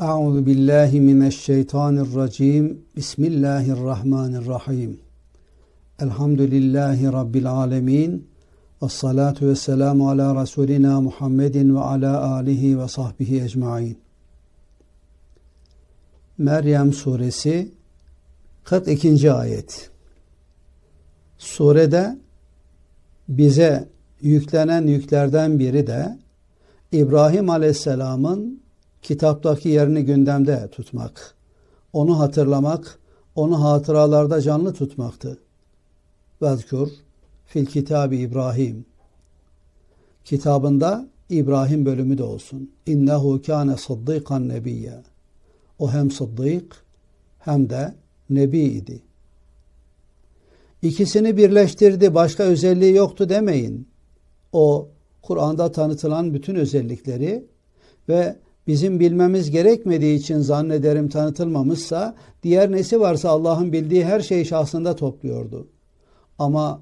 Euzu billahi mineşşeytanirracim. Bismillahirrahmanirrahim. Elhamdülillahi rabbil alamin. Ves salatu vesselamu ala rasulina Muhammedin ve ala alihi ve sahbihi ecmaîn. Meryem suresi 42. ayet. Surede bize yüklenen yüklerden biri de İbrahim Aleyhisselam'ın kitaptaki yerini gündemde tutmak, onu hatırlamak, onu hatıralarda canlı tutmaktı. Vezkur fil kitabı İbrahim. Kitabında İbrahim bölümü de olsun. İnnehu kâne sıddıkan nebiyye. O hem sıddık hem de nebi idi. İkisini birleştirdi, başka özelliği yoktu demeyin. O Kur'an'da tanıtılan bütün özellikleri ve bizim bilmemiz gerekmediği için zannederim tanıtılmamışsa diğer nesi varsa Allah'ın bildiği her şeyi şahsında topluyordu. Ama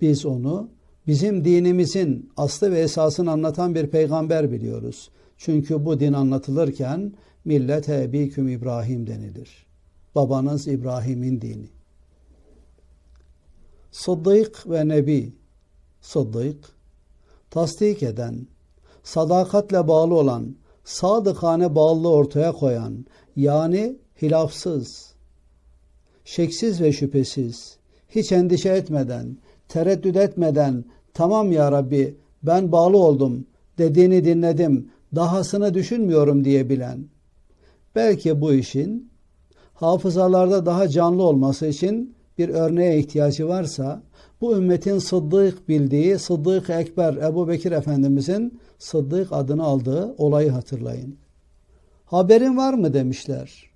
biz onu bizim dinimizin aslı ve esasını anlatan bir peygamber biliyoruz. Çünkü bu din anlatılırken millet ebiküm İbrahim denilir. Babanız İbrahim'in dini. Sıddık ve Nebi. Sıddık, tasdik eden, sadakatle bağlı olan, sadıkane bağlılığı ortaya koyan, yani hilafsız, şeksiz ve şüphesiz, hiç endişe etmeden, tereddüt etmeden, tamam ya Rabbi ben bağlı oldum, dediğini dinledim, dahasını düşünmüyorum diyebilen, belki bu işin hafızalarda daha canlı olması için bir örneğe ihtiyacı varsa, bu ümmetin Sıddık bildiği Sıddık Ekber Ebu Bekir Efendimizin Sıddık adını aldığı olayı hatırlayın. Haberin var mı demişler.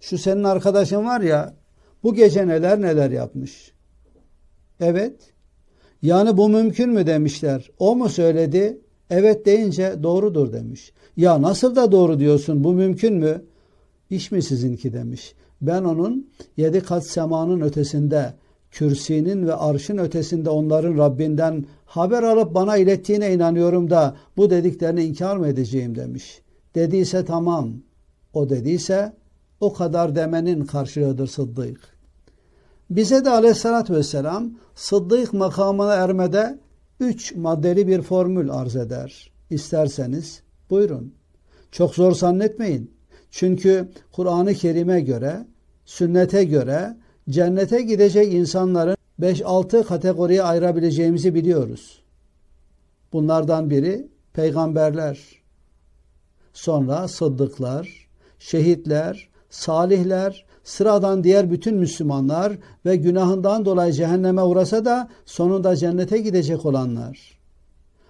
Şu senin arkadaşın var ya bu gece neler neler yapmış. Evet. Yani bu mümkün mü demişler. O mu söyledi? Evet deyince doğrudur demiş. Ya nasıl da doğru diyorsun bu mümkün mü? İş mi sizinki demiş. Ben onun yedi kat semanın ötesinde, kürsinin ve arşın ötesinde onların Rabbinden haber alıp bana ilettiğine inanıyorum da bu dediklerini inkar mı edeceğim demiş. Dediyse tamam. O dediyse o kadar demenin karşılığıdır sıddık. Bize de aleyhissalatü vesselam sıddık makamına ermede üç maddeli bir formül arz eder. İsterseniz buyurun. Çok zor zannetmeyin. Çünkü Kur'an-ı Kerim'e göre, sünnete göre cennete gidecek insanların 5-6 kategoriye ayırabileceğimizi biliyoruz. Bunlardan biri peygamberler, sonra sıddıklar, şehitler, salihler, sıradan diğer bütün Müslümanlar ve günahından dolayı cehenneme uğrasa da sonunda cennete gidecek olanlar.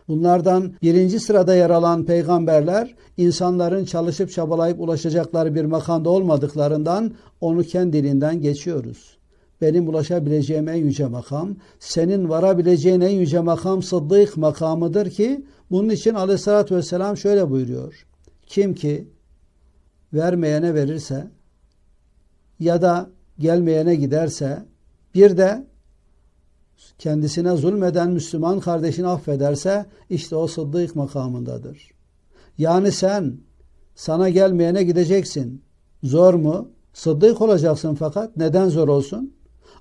Bunlardan birinci sırada yer alan peygamberler insanların çalışıp çabalayıp ulaşacakları bir makamda olmadıklarından onu kendiliğinden geçiyoruz. Benim ulaşabileceğim en yüce makam, senin varabileceğin en yüce makam sıddık makamıdır ki bunun için aleyhissalatü vesselam şöyle buyuruyor. Kim ki vermeyene verirse ya da gelmeyene giderse bir de kendisine zulmeden Müslüman kardeşini affederse işte o sıddık makamındadır. Yani sen sana gelmeyene gideceksin. Zor mu? Sıddık olacaksın fakat neden zor olsun?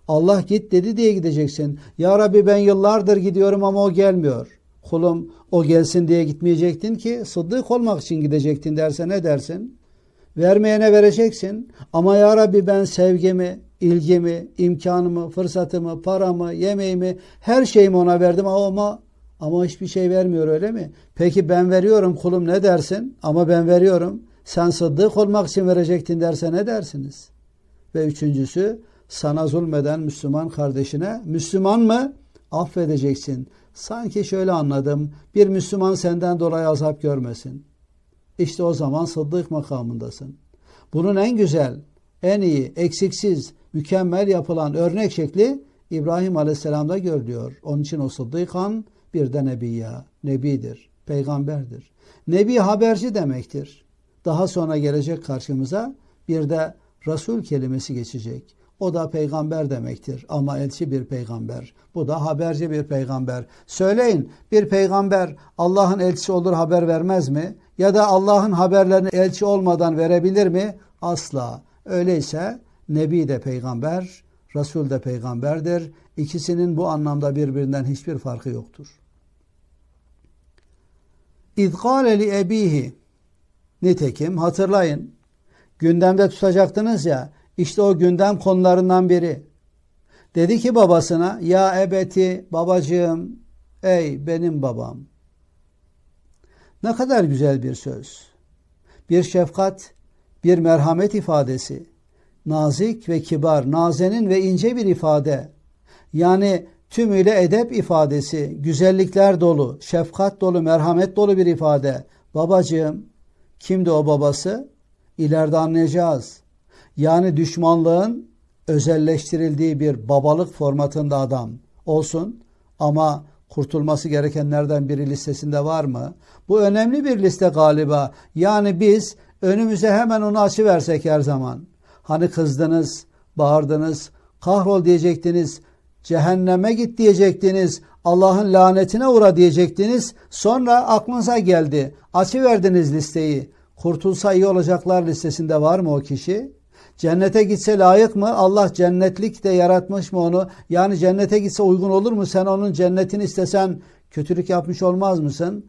Allah git dedi diye gideceksin. Ya Rabbi ben yıllardır gidiyorum ama o gelmiyor. Kulum o gelsin diye gitmeyecektin ki sıddık olmak için gidecektin derse ne dersin? Vermeyene vereceksin. Ama ya Rabbi ben sevgimi, ilgimi, imkanımı, fırsatımı, paramı, yemeğimi, her şeyimi ona verdim ama ama hiçbir şey vermiyor öyle mi? Peki ben veriyorum kulum ne dersin? Ama ben veriyorum. Sen sıddık olmak için verecektin derse ne dersiniz? Ve üçüncüsü sana zulmeden Müslüman kardeşine Müslüman mı? Affedeceksin. Sanki şöyle anladım. Bir Müslüman senden dolayı azap görmesin. İşte o zaman sıddık makamındasın. Bunun en güzel, en iyi, eksiksiz, mükemmel yapılan örnek şekli İbrahim Aleyhisselam'da görülüyor. Onun için o sıddıkan bir de nebiyya, nebidir, peygamberdir. Nebi haberci demektir. Daha sonra gelecek karşımıza bir de Resul kelimesi geçecek. O da peygamber demektir ama elçi bir peygamber. Bu da haberci bir peygamber. Söyleyin bir peygamber Allah'ın elçisi olur haber vermez mi? Ya da Allah'ın haberlerini elçi olmadan verebilir mi? Asla. Öyleyse Nebi de peygamber, Resul de peygamberdir. İkisinin bu anlamda birbirinden hiçbir farkı yoktur. İzgâle li ebihi Nitekim hatırlayın gündemde tutacaktınız ya işte o gündem konularından biri. Dedi ki babasına ya ebeti babacığım ey benim babam. Ne kadar güzel bir söz. Bir şefkat, bir merhamet ifadesi. Nazik ve kibar, nazenin ve ince bir ifade. Yani tümüyle edep ifadesi, güzellikler dolu, şefkat dolu, merhamet dolu bir ifade. Babacığım, kimdi o babası? İleride anlayacağız. Yani düşmanlığın özelleştirildiği bir babalık formatında adam olsun ama kurtulması gerekenlerden biri listesinde var mı? Bu önemli bir liste galiba. Yani biz önümüze hemen onu açıversek her zaman. Hani kızdınız, bağırdınız, kahrol diyecektiniz, cehenneme git diyecektiniz, Allah'ın lanetine uğra diyecektiniz. Sonra aklınıza geldi. Açıverdiniz listeyi. Kurtulsa iyi olacaklar listesinde var mı o kişi? Cennete gitse layık mı? Allah cennetlik de yaratmış mı onu? Yani cennete gitse uygun olur mu? Sen onun cennetini istesen kötülük yapmış olmaz mısın?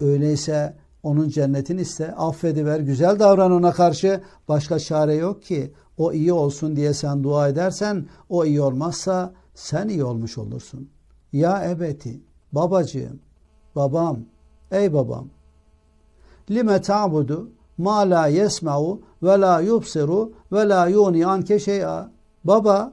Öyleyse onun cennetini iste, affediver, güzel davran ona karşı. Başka çare yok ki. O iyi olsun diye sen dua edersen, o iyi olmazsa sen iyi olmuş olursun. Ya ebeti, babacığım, babam, ey babam. Lime ta'budu ma la yesma'u ve la yubsiru ve la yuni anke şey'a. Baba,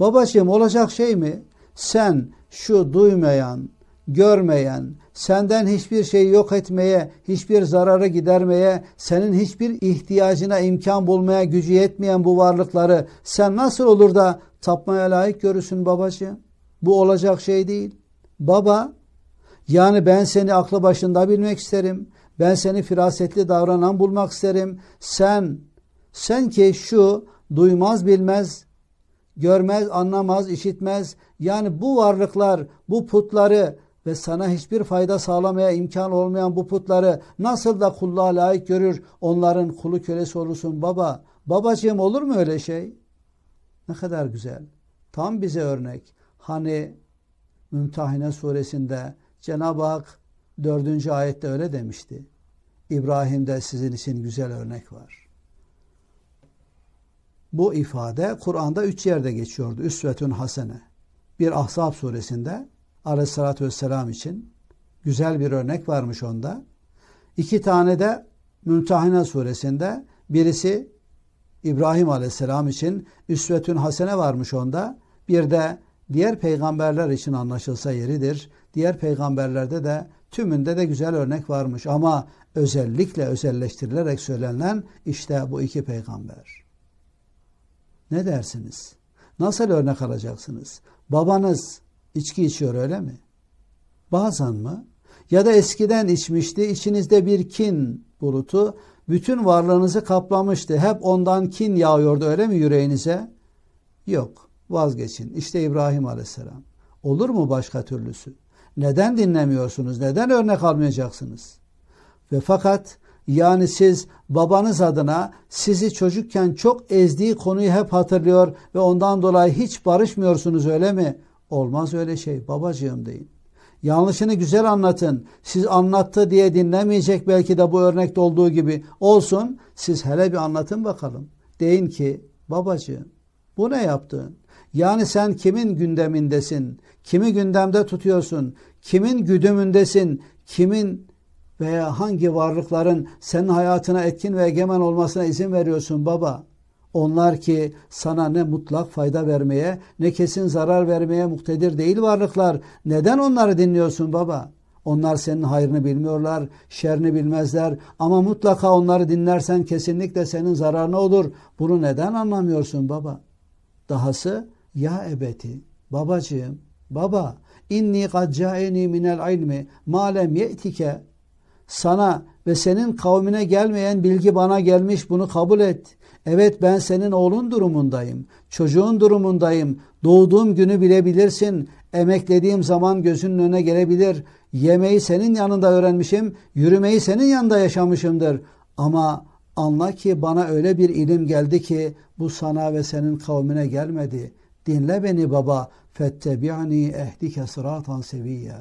babacığım olacak şey mi? Sen şu duymayan, görmeyen, senden hiçbir şey yok etmeye, hiçbir zararı gidermeye, senin hiçbir ihtiyacına imkan bulmaya gücü yetmeyen bu varlıkları sen nasıl olur da tapmaya layık görürsün babacığım? Bu olacak şey değil. Baba, yani ben seni aklı başında bilmek isterim. Ben seni firasetli davranan bulmak isterim. Sen, sen ki şu duymaz bilmez, görmez, anlamaz, işitmez. Yani bu varlıklar, bu putları ve sana hiçbir fayda sağlamaya imkan olmayan bu putları nasıl da kulluğa layık görür, onların kulu kölesi olursun baba. Babacığım olur mu öyle şey? Ne kadar güzel. Tam bize örnek. Hani Mümtahine suresinde Cenab-ı Hak dördüncü ayette öyle demişti. İbrahim'de sizin için güzel örnek var. Bu ifade Kur'an'da üç yerde geçiyordu. Üsvetün hasene. Bir Ahzab suresinde aleyhissalatü vesselam için güzel bir örnek varmış onda. İki tane de Mümtahine suresinde birisi İbrahim aleyhisselam için üsvetün hasene varmış onda. Bir de diğer peygamberler için anlaşılsa yeridir. Diğer peygamberlerde de tümünde de güzel örnek varmış ama özellikle özelleştirilerek söylenen işte bu iki peygamber. Ne dersiniz? Nasıl örnek alacaksınız? Babanız içki içiyor öyle mi? Bazen mı? Ya da eskiden içmişti, içinizde bir kin bulutu bütün varlığınızı kaplamıştı. Hep ondan kin yağıyordu öyle mi yüreğinize? Yok, vazgeçin. İşte İbrahim Aleyhisselam. Olur mu başka türlüsü? Neden dinlemiyorsunuz? Neden örnek almayacaksınız? Ve fakat yani siz babanız adına sizi çocukken çok ezdiği konuyu hep hatırlıyor ve ondan dolayı hiç barışmıyorsunuz öyle mi? Olmaz öyle şey babacığım deyin. Yanlışını güzel anlatın. Siz anlattı diye dinlemeyecek belki de bu örnekte olduğu gibi. Olsun siz hele bir anlatın bakalım. Deyin ki babacığım bu ne yaptın? Yani sen kimin gündemindesin? Kimi gündemde tutuyorsun? Kimin güdümündesin? Kimin veya hangi varlıkların senin hayatına etkin ve egemen olmasına izin veriyorsun baba? Onlar ki sana ne mutlak fayda vermeye ne kesin zarar vermeye muktedir değil varlıklar. Neden onları dinliyorsun baba? Onlar senin hayrını bilmiyorlar, şerini bilmezler ama mutlaka onları dinlersen kesinlikle senin zararına olur. Bunu neden anlamıyorsun baba? Dahası ya ebeti, babacığım, baba inni kad caeni minel ilmi ma lem ye'tike Sana ve senin kavmine gelmeyen bilgi bana gelmiş bunu kabul et. Evet ben senin oğlun durumundayım. Çocuğun durumundayım. Doğduğum günü bilebilirsin. Emeklediğim zaman gözünün önüne gelebilir. Yemeği senin yanında öğrenmişim. Yürümeyi senin yanında yaşamışımdır. Ama anla ki bana öyle bir ilim geldi ki bu sana ve senin kavmine gelmedi. Dinle beni baba. Fettebi'ni ehdike sıratan seviyye.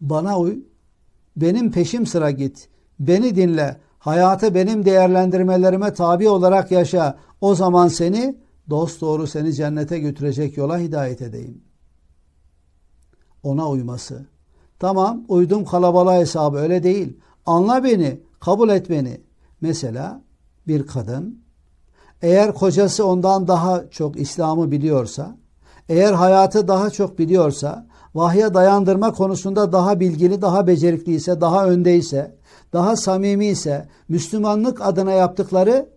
Bana uy. Benim peşim sıra git. Beni dinle. Hayatı benim değerlendirmelerime tabi olarak yaşa. O zaman seni dost doğru seni cennete götürecek yola hidayet edeyim. Ona uyması. Tamam uydum kalabalığa hesabı öyle değil. Anla beni, kabul et beni. Mesela bir kadın eğer kocası ondan daha çok İslam'ı biliyorsa, eğer hayatı daha çok biliyorsa, vahye dayandırma konusunda daha bilgili, daha becerikliyse, daha öndeyse, daha samimi ise Müslümanlık adına yaptıkları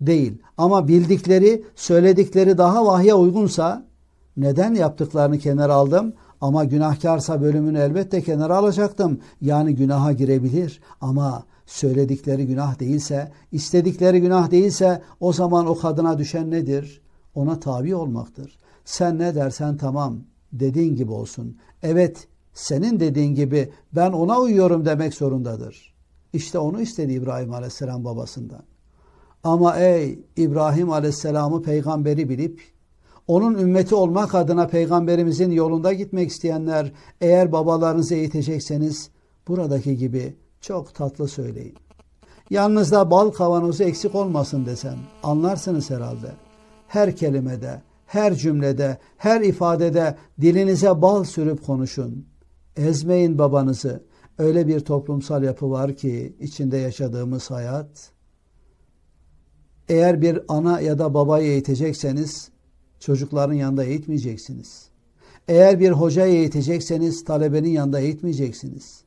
değil. Ama bildikleri, söyledikleri daha vahye uygunsa neden yaptıklarını kenara aldım? Ama günahkarsa bölümünü elbette kenara alacaktım. Yani günaha girebilir ama söyledikleri günah değilse, istedikleri günah değilse o zaman o kadına düşen nedir? Ona tabi olmaktır. Sen ne dersen tamam dediğin gibi olsun. Evet senin dediğin gibi ben ona uyuyorum demek zorundadır. İşte onu istedi İbrahim Aleyhisselam babasından. Ama ey İbrahim Aleyhisselam'ı peygamberi bilip onun ümmeti olmak adına peygamberimizin yolunda gitmek isteyenler eğer babalarınızı eğitecekseniz buradaki gibi çok tatlı söyleyin. Yanınızda bal kavanozu eksik olmasın desem anlarsınız herhalde. Her kelimede, her cümlede, her ifadede dilinize bal sürüp konuşun. Ezmeyin babanızı, öyle bir toplumsal yapı var ki içinde yaşadığımız hayat eğer bir ana ya da babayı eğitecekseniz çocukların yanında eğitmeyeceksiniz. Eğer bir hocayı eğitecekseniz talebenin yanında eğitmeyeceksiniz.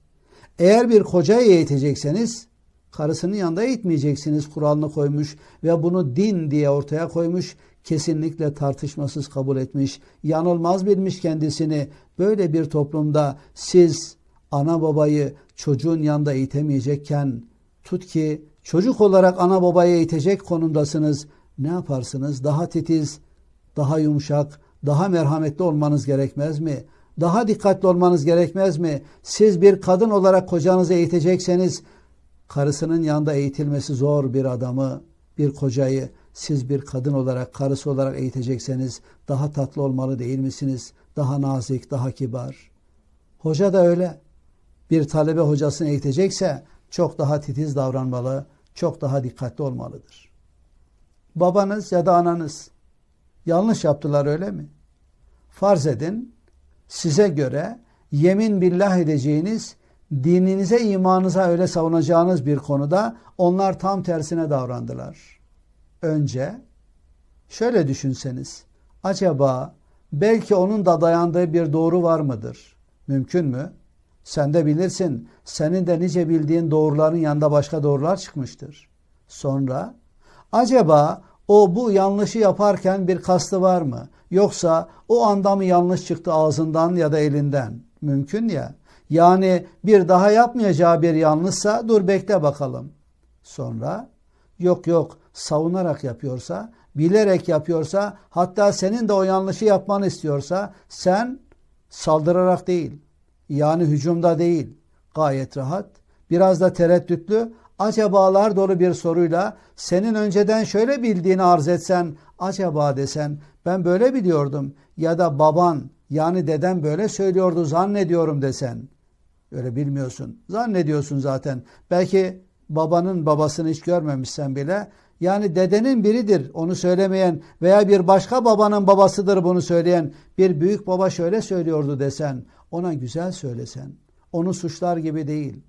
Eğer bir kocayı eğitecekseniz karısının yanında eğitmeyeceksiniz. Kur'an'ı koymuş ve bunu din diye ortaya koymuş. Kesinlikle tartışmasız kabul etmiş. Yanılmaz bilmiş kendisini. Böyle bir toplumda siz ana babayı çocuğun yanında eğitemeyecekken tut ki çocuk olarak ana babayı eğitecek konumdasınız. Ne yaparsınız? Daha titiz, daha yumuşak, daha merhametli olmanız gerekmez mi? Daha dikkatli olmanız gerekmez mi? Siz bir kadın olarak kocanızı eğitecekseniz karısının yanında eğitilmesi zor bir adamı, bir kocayı siz bir kadın olarak, karısı olarak eğitecekseniz daha tatlı olmalı değil misiniz? Daha nazik, daha kibar. Hoca da öyle bir talebe hocasını eğitecekse çok daha titiz davranmalı, çok daha dikkatli olmalıdır. Babanız ya da ananız yanlış yaptılar öyle mi? Farz edin size göre yemin billah edeceğiniz, dininize, imanınıza öyle savunacağınız bir konuda onlar tam tersine davrandılar. Önce şöyle düşünseniz, acaba belki onun da dayandığı bir doğru var mıdır? Mümkün mü? Sen de bilirsin. Senin de nice bildiğin doğruların yanında başka doğrular çıkmıştır. Sonra acaba o bu yanlışı yaparken bir kastı var mı? Yoksa o anda mı yanlış çıktı ağzından ya da elinden? Mümkün ya. Yani bir daha yapmayacağı bir yanlışsa dur bekle bakalım. Sonra yok yok savunarak yapıyorsa, bilerek yapıyorsa, hatta senin de o yanlışı yapmanı istiyorsa sen saldırarak değil, yani hücumda değil. Gayet rahat. Biraz da tereddütlü. Acabalar dolu bir soruyla senin önceden şöyle bildiğini arz etsen acaba desen ben böyle biliyordum ya da baban yani deden böyle söylüyordu zannediyorum desen. Öyle bilmiyorsun. Zannediyorsun zaten. Belki babanın babasını hiç görmemişsen bile yani dedenin biridir onu söylemeyen veya bir başka babanın babasıdır bunu söyleyen bir büyük baba şöyle söylüyordu desen ona güzel söylesen, onu suçlar gibi değil,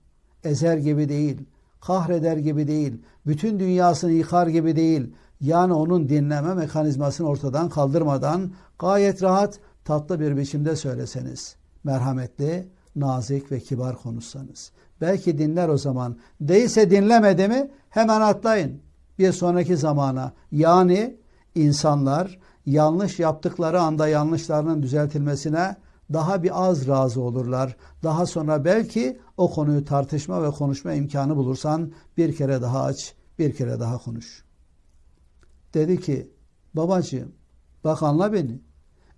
ezer gibi değil, kahreder gibi değil, bütün dünyasını yıkar gibi değil, yani onun dinleme mekanizmasını ortadan kaldırmadan gayet rahat, tatlı bir biçimde söyleseniz, merhametli, nazik ve kibar konuşsanız. Belki dinler o zaman. Değilse dinlemedi mi hemen atlayın bir sonraki zamana. Yani insanlar yanlış yaptıkları anda yanlışlarının düzeltilmesine daha bir az razı olurlar. Daha sonra belki o konuyu tartışma ve konuşma imkanı bulursan bir kere daha aç, bir kere daha konuş. Dedi ki babacığım bak anla beni.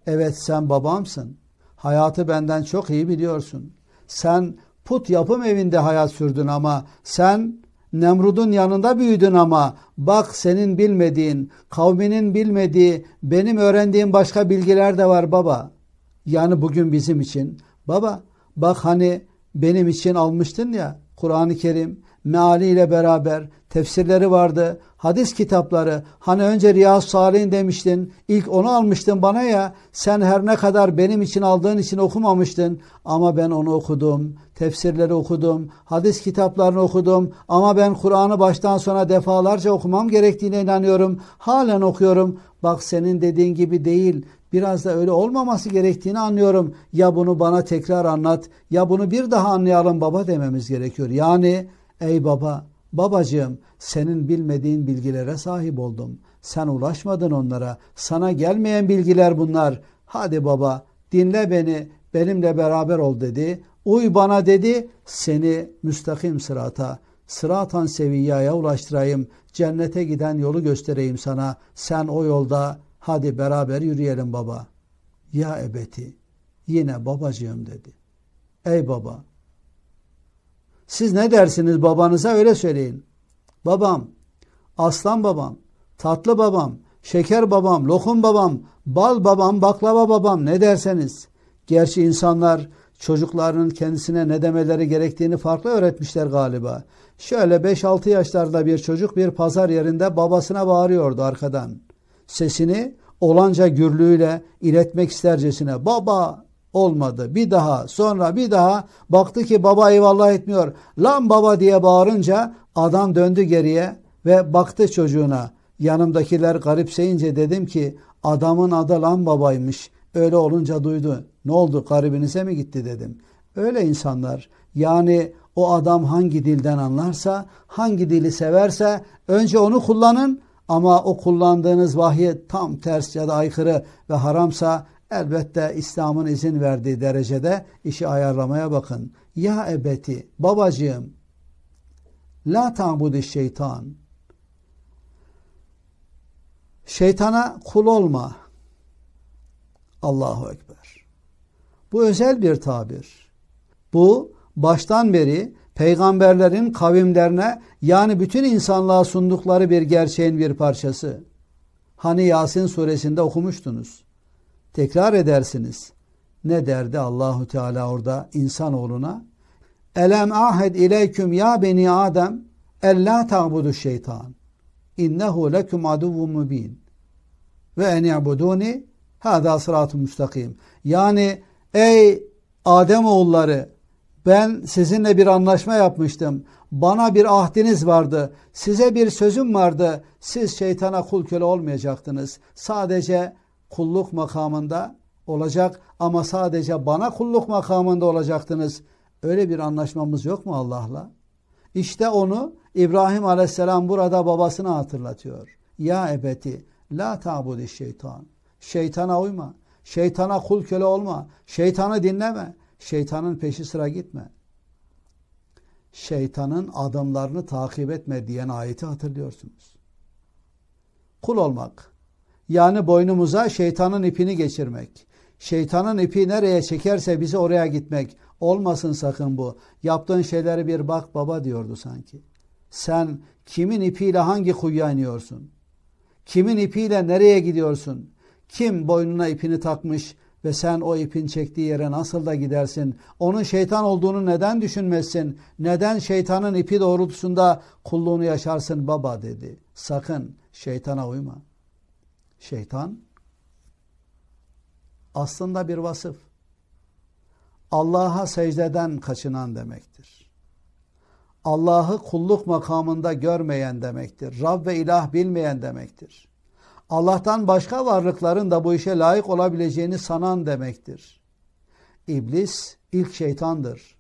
Evet sen babamsın. Hayatı benden çok iyi biliyorsun. Sen put yapım evinde hayat sürdün ama sen Nemrud'un yanında büyüdün ama bak senin bilmediğin, kavminin bilmediği, benim öğrendiğim başka bilgiler de var baba. Yani bugün bizim için. Baba bak hani benim için almıştın ya Kur'an-ı Kerim mealiyle beraber tefsirleri vardı, hadis kitapları. Hani önce Riyaz Salih'in demiştin, ilk onu almıştın bana ya, sen her ne kadar benim için aldığın için okumamıştın. Ama ben onu okudum, tefsirleri okudum, hadis kitaplarını okudum. Ama ben Kur'an'ı baştan sona defalarca okumam gerektiğine inanıyorum. Halen okuyorum. Bak senin dediğin gibi değil, biraz da öyle olmaması gerektiğini anlıyorum. Ya bunu bana tekrar anlat, ya bunu bir daha anlayalım baba dememiz gerekiyor. Yani ey baba, babacığım senin bilmediğin bilgilere sahip oldum. Sen ulaşmadın onlara. Sana gelmeyen bilgiler bunlar. Hadi baba dinle beni, benimle beraber ol dedi. Uy bana dedi, seni müstakim sırata, sıratan seviyyaya ulaştırayım. Cennete giden yolu göstereyim sana. Sen o yolda hadi beraber yürüyelim baba. Ya ebeti, yine babacığım dedi. Ey baba, siz ne dersiniz babanıza öyle söyleyin. Babam, aslan babam, tatlı babam, şeker babam, lokum babam, bal babam, baklava babam ne derseniz. Gerçi insanlar çocuklarının kendisine ne demeleri gerektiğini farklı öğretmişler galiba. Şöyle 5-6 yaşlarda bir çocuk bir pazar yerinde babasına bağırıyordu arkadan. Sesini olanca gürlüğüyle iletmek istercesine baba olmadı. Bir daha sonra bir daha baktı ki baba eyvallah etmiyor. Lan baba diye bağırınca adam döndü geriye ve baktı çocuğuna. Yanımdakiler garipseyince dedim ki adamın adı lan babaymış. Öyle olunca duydu. Ne oldu garibinize mi gitti dedim. Öyle insanlar yani o adam hangi dilden anlarsa, hangi dili severse önce onu kullanın ama o kullandığınız vahye tam ters ya da aykırı ve haramsa elbette İslam'ın izin verdiği derecede işi ayarlamaya bakın. Ya ebeti, babacığım, la ta'budi şeytan. Şeytana kul olma. Allahu Ekber. Bu özel bir tabir. Bu baştan beri peygamberlerin kavimlerine yani bütün insanlığa sundukları bir gerçeğin bir parçası. Hani Yasin suresinde okumuştunuz. Tekrar edersiniz. Ne derdi Allahu Teala orada insanoğluna? Elem ahed ileyküm ya beni Adem ella ta'budu şeytan. İnnehu lekum aduvun mubin. Ve en ya'buduni hada sıratun müstakim. Yani ey Adem oğulları ben sizinle bir anlaşma yapmıştım. Bana bir ahdiniz vardı. Size bir sözüm vardı. Siz şeytana kul köle olmayacaktınız. Sadece kulluk makamında olacak ama sadece bana kulluk makamında olacaktınız. Öyle bir anlaşmamız yok mu Allah'la? İşte onu İbrahim Aleyhisselam burada babasına hatırlatıyor. Ya ebeti la tabudi şeytan. Şeytana uyma. Şeytana kul köle olma. Şeytanı dinleme. Şeytanın peşi sıra gitme. Şeytanın adımlarını takip etme diyen ayeti hatırlıyorsunuz. Kul olmak. Yani boynumuza şeytanın ipini geçirmek. Şeytanın ipi nereye çekerse bizi oraya gitmek. Olmasın sakın bu. Yaptığın şeyleri bir bak baba diyordu sanki. Sen kimin ipiyle hangi kuyuya iniyorsun? Kimin ipiyle nereye gidiyorsun? Kim boynuna ipini takmış ve sen o ipin çektiği yere nasıl da gidersin? Onun şeytan olduğunu neden düşünmezsin? Neden şeytanın ipi doğrultusunda kulluğunu yaşarsın baba dedi. Sakın şeytana uyma. Şeytan aslında bir vasıf. Allah'a secdeden kaçınan demektir. Allah'ı kulluk makamında görmeyen demektir. Rab ve ilah bilmeyen demektir. Allah'tan başka varlıkların da bu işe layık olabileceğini sanan demektir. İblis ilk şeytandır.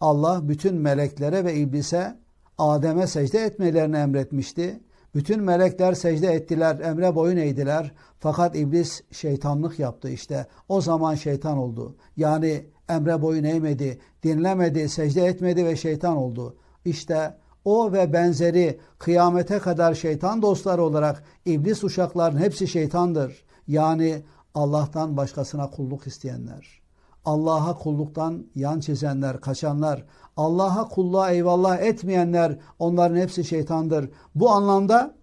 Allah bütün meleklere ve iblise Adem'e secde etmelerini emretmişti. Bütün melekler secde ettiler, emre boyun eğdiler. Fakat iblis şeytanlık yaptı işte. O zaman şeytan oldu. Yani emre boyun eğmedi, dinlemedi, secde etmedi ve şeytan oldu. İşte o ve benzeri kıyamete kadar şeytan dostları olarak iblis uşakların hepsi şeytandır. Yani Allah'tan başkasına kulluk isteyenler. Allah'a kulluktan yan çizenler, kaçanlar, Allah'a kulluğa eyvallah etmeyenler onların hepsi şeytandır. Bu anlamda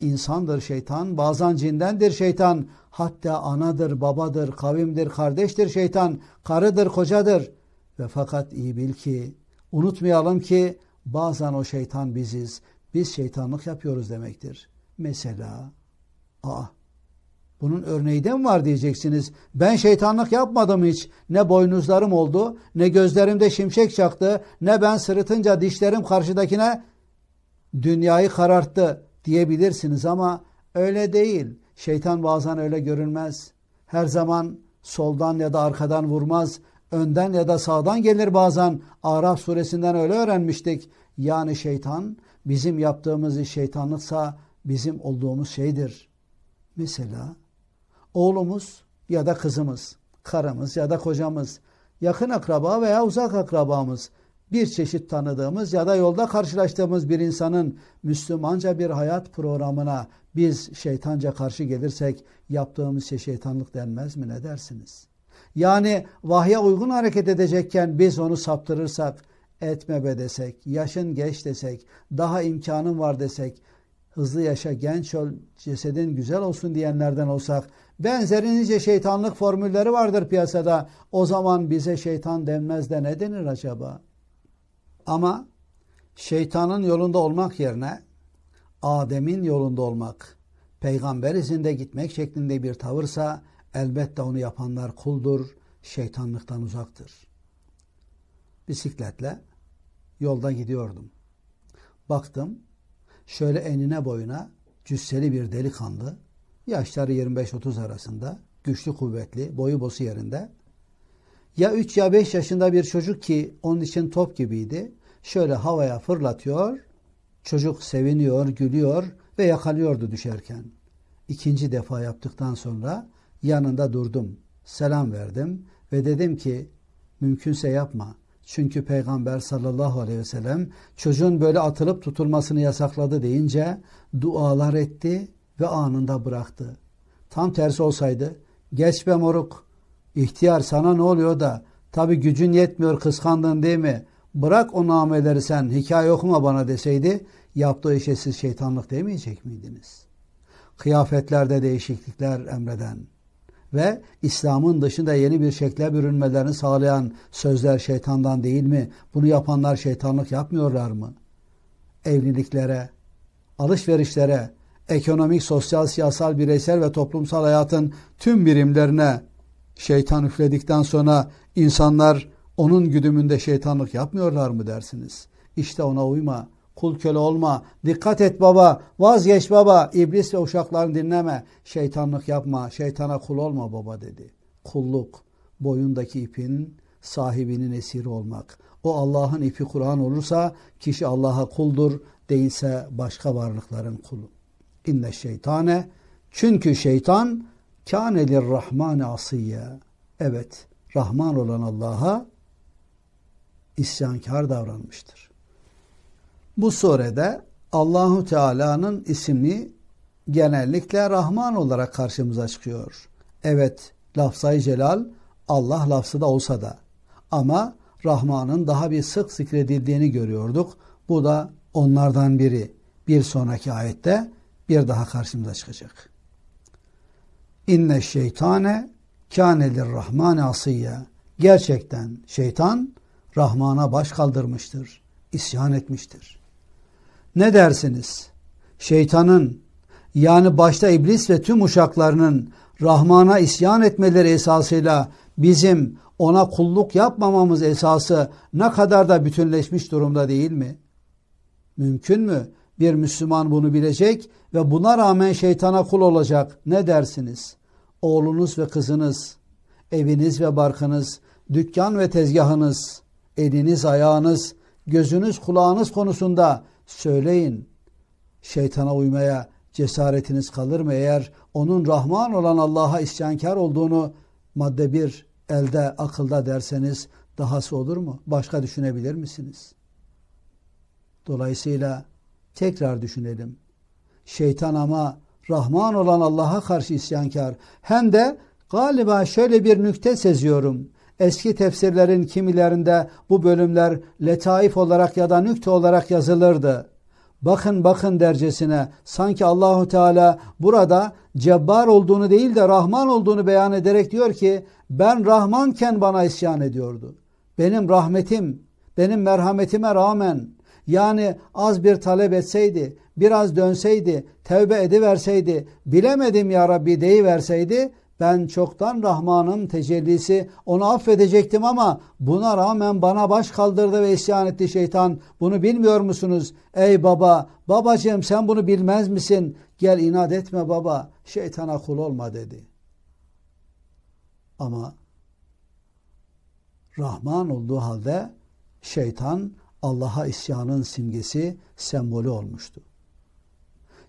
insandır şeytan, bazen cindendir şeytan, hatta anadır, babadır, kavimdir, kardeştir şeytan, karıdır, kocadır. Ve fakat iyi bil ki, unutmayalım ki bazen o şeytan biziz. Biz şeytanlık yapıyoruz demektir. Mesela, aa, bunun örneği de mi var diyeceksiniz. Ben şeytanlık yapmadım hiç. Ne boynuzlarım oldu, ne gözlerimde şimşek çaktı, ne ben sırıtınca dişlerim karşıdakine dünyayı kararttı diyebilirsiniz ama öyle değil. Şeytan bazen öyle görünmez. Her zaman soldan ya da arkadan vurmaz. Önden ya da sağdan gelir bazen. Araf suresinden öyle öğrenmiştik. Yani şeytan bizim yaptığımız iş şeytanlıksa bizim olduğumuz şeydir. Mesela oğlumuz ya da kızımız, karımız ya da kocamız, yakın akraba veya uzak akrabamız, bir çeşit tanıdığımız ya da yolda karşılaştığımız bir insanın Müslümanca bir hayat programına biz şeytanca karşı gelirsek yaptığımız şey şeytanlık denmez mi ne dersiniz? Yani vahye uygun hareket edecekken biz onu saptırırsak, etme be desek, yaşın geç desek, daha imkanın var desek, hızlı yaşa, genç ol, cesedin güzel olsun diyenlerden olsak, benzeri nice şeytanlık formülleri vardır piyasada. O zaman bize şeytan denmez de ne denir acaba? Ama şeytanın yolunda olmak yerine Adem'in yolunda olmak, peygamber izinde gitmek şeklinde bir tavırsa elbette onu yapanlar kuldur, şeytanlıktan uzaktır. Bisikletle yolda gidiyordum. Baktım şöyle enine boyuna cüsseli bir delikanlı, yaşları 25-30 arasında, güçlü kuvvetli, boyu bosu yerinde. Ya 3 ya 5 yaşında bir çocuk ki onun için top gibiydi. Şöyle havaya fırlatıyor, çocuk seviniyor, gülüyor ve yakalıyordu düşerken. İkinci defa yaptıktan sonra yanında durdum, selam verdim ve dedim ki mümkünse yapma. Çünkü Peygamber sallallahu aleyhi ve sellem çocuğun böyle atılıp tutulmasını yasakladı deyince dualar etti ve anında bıraktı. Tam tersi olsaydı geç be moruk ihtiyar sana ne oluyor da tabi gücün yetmiyor kıskandın değil mi? Bırak o nameleri sen hikaye okuma bana deseydi yaptığı işe siz şeytanlık demeyecek miydiniz? Kıyafetlerde değişiklikler emreden, ve İslam'ın dışında yeni bir şekle bürünmelerini sağlayan sözler şeytandan değil mi? Bunu yapanlar şeytanlık yapmıyorlar mı? Evliliklere, alışverişlere, ekonomik, sosyal, siyasal, bireysel ve toplumsal hayatın tüm birimlerine şeytan üfledikten sonra insanlar onun güdümünde şeytanlık yapmıyorlar mı dersiniz? İşte ona uyma. Kul köle olma. Dikkat et baba. Vazgeç baba. İblis ve uşaklarını dinleme. Şeytanlık yapma. Şeytana kul olma baba dedi. Kulluk. Boyundaki ipin sahibinin esiri olmak. O Allah'ın ipi Kur'an olursa kişi Allah'a kuldur. Değilse başka varlıkların kulu. İnne şeytane. Çünkü şeytan kânelir rahmane asiyye. Evet. Rahman olan Allah'a isyankar davranmıştır. Bu surede Allahu Teala'nın ismi genellikle Rahman olarak karşımıza çıkıyor. Evet, lafzayı celal Allah lafzı da olsa da ama Rahman'ın daha bir sık zikredildiğini görüyorduk. Bu da onlardan biri. Bir sonraki ayette bir daha karşımıza çıkacak. İnne şeytane kânelir rahmane asiyye. Gerçekten şeytan Rahman'a baş kaldırmıştır, isyan etmiştir. Ne dersiniz? Şeytanın yani başta iblis ve tüm uşaklarının Rahman'a isyan etmeleri esasıyla bizim ona kulluk yapmamamız esası ne kadar da bütünleşmiş durumda değil mi? Mümkün mü? Bir Müslüman bunu bilecek ve buna rağmen şeytana kul olacak. Ne dersiniz? Oğlunuz ve kızınız, eviniz ve barkınız, dükkan ve tezgahınız, eliniz, ayağınız, gözünüz, kulağınız konusunda söyleyin. şeytana uymaya cesaretiniz kalır mı? Eğer onun Rahman olan Allah'a isyankar olduğunu madde bir elde akılda derseniz dahası olur mu? Başka düşünebilir misiniz? Dolayısıyla tekrar düşünelim. Şeytan ama Rahman olan Allah'a karşı isyankar. Hem de galiba şöyle bir nükte seziyorum. Eski tefsirlerin kimilerinde bu bölümler letaif olarak ya da nükte olarak yazılırdı. Bakın bakın dercesine sanki Allahu Teala burada cebbar olduğunu değil de Rahman olduğunu beyan ederek diyor ki ben Rahmanken bana isyan ediyordu. Benim rahmetim, benim merhametime rağmen yani az bir talep etseydi, biraz dönseydi, tevbe ediverseydi, bilemedim ya Rabbi deyiverseydi ben çoktan Rahman'ın tecellisi onu affedecektim ama buna rağmen bana baş kaldırdı ve isyan etti şeytan. Bunu bilmiyor musunuz? Ey baba, babacığım sen bunu bilmez misin? Gel inat etme baba, şeytana kul olma dedi. Ama Rahman olduğu halde şeytan Allah'a isyanın simgesi, sembolü olmuştu.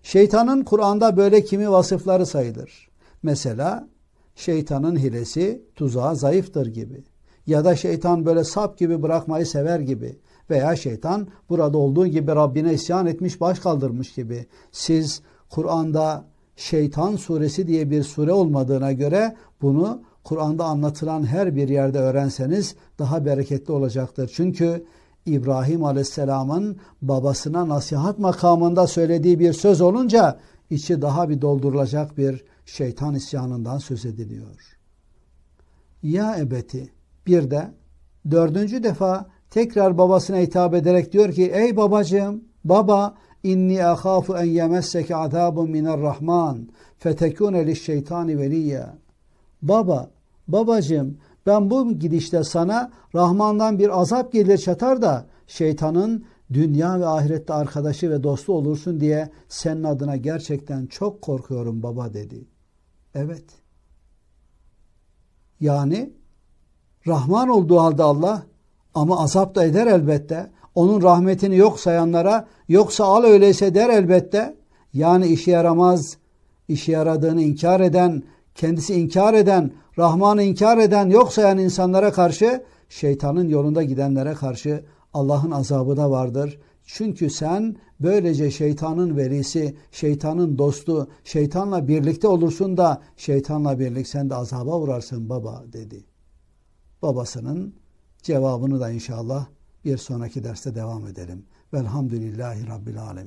Şeytanın Kur'an'da böyle kimi vasıfları sayılır. Mesela şeytanın hilesi tuzağa zayıftır gibi. Ya da şeytan böyle sap gibi bırakmayı sever gibi. Veya şeytan burada olduğu gibi Rabbine isyan etmiş baş kaldırmış gibi. Siz Kur'an'da şeytan suresi diye bir sure olmadığına göre bunu Kur'an'da anlatılan her bir yerde öğrenseniz daha bereketli olacaktır. Çünkü İbrahim Aleyhisselam'ın babasına nasihat makamında söylediği bir söz olunca içi daha bir doldurulacak bir şeytan isyanından söz ediliyor. Ya ebeti bir de dördüncü defa tekrar babasına hitap ederek diyor ki ey babacığım baba inni ahafu en yemesseke azabun miner rahman fetekune lişşeytani veliyya baba babacığım ben bu gidişte sana Rahman'dan bir azap gelir çatar da şeytanın dünya ve ahirette arkadaşı ve dostu olursun diye senin adına gerçekten çok korkuyorum baba dedi. Evet. Yani Rahman olduğu halde Allah ama azap da eder elbette. Onun rahmetini yok sayanlara yoksa al öyleyse der elbette. Yani işe yaramaz, işe yaradığını inkar eden, kendisi inkar eden, Rahman'ı inkar eden, yok sayan insanlara karşı, şeytanın yolunda gidenlere karşı Allah'ın azabı da vardır. Çünkü sen böylece şeytanın verisi, şeytanın dostu, şeytanla birlikte olursun da şeytanla birlik sen de azaba uğrarsın baba dedi. Babasının cevabını da inşallah bir sonraki derste devam edelim. Velhamdülillahi Rabbil Alemin.